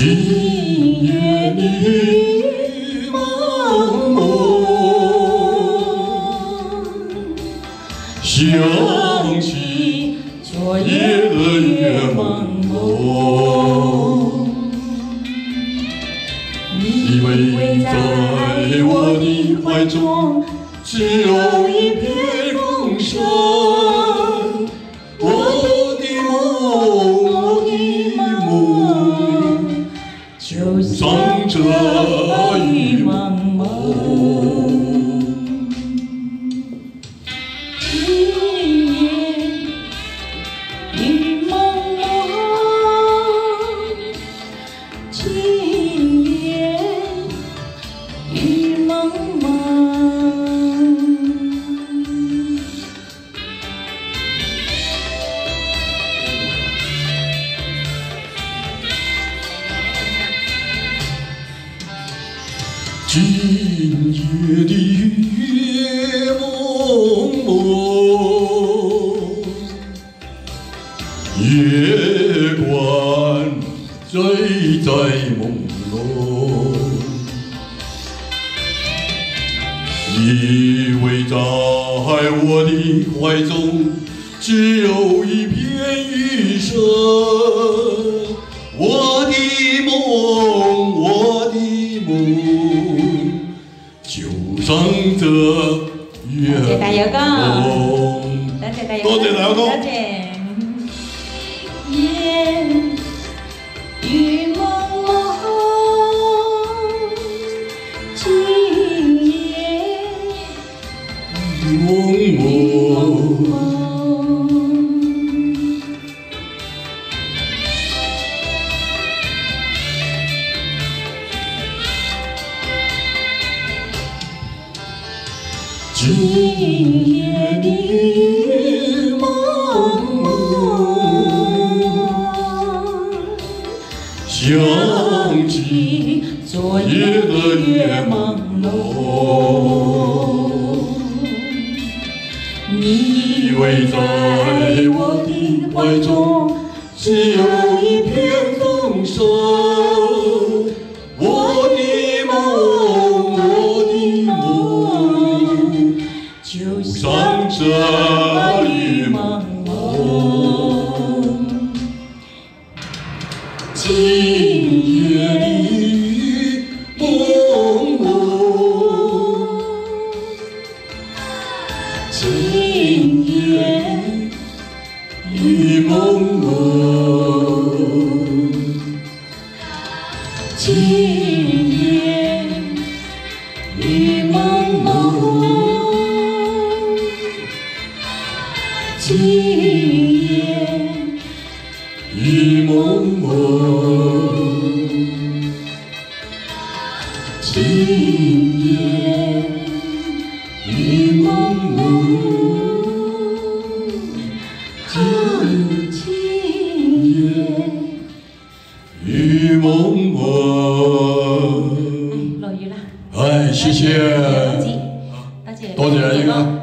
今夜月朦胧，想起昨夜的月朦胧。依偎在我的怀中，只有一片风声。今夜的雨朦胧，夜观醉在朦胧。依偎在我的怀中，只有一片雨声。thưa Chị tài vợ có Đến chị tài tài vợ có Yeah Yêu mong 今夜的月朦胧，想起昨夜的月朦胧。你依偎在我的怀中，只有一片。就山这雨今夜雨梦今夜雨今。今夜雨蒙蒙，今夜雨蒙蒙，今夜雨蒙蒙。哎，谢谢。多谢一个。